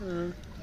Mm.